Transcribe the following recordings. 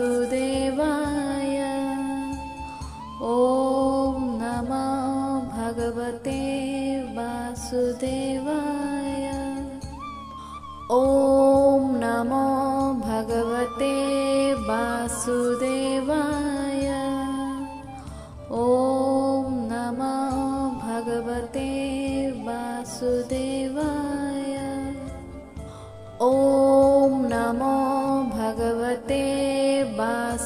वासुदेवाय। ॐ नमो भगवते वासुदेवाय। ॐ नमो भगवते वासुदेवाय। ॐ नमो भगवते वासुदेवाय। ॐ नमो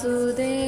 वासुदेवाय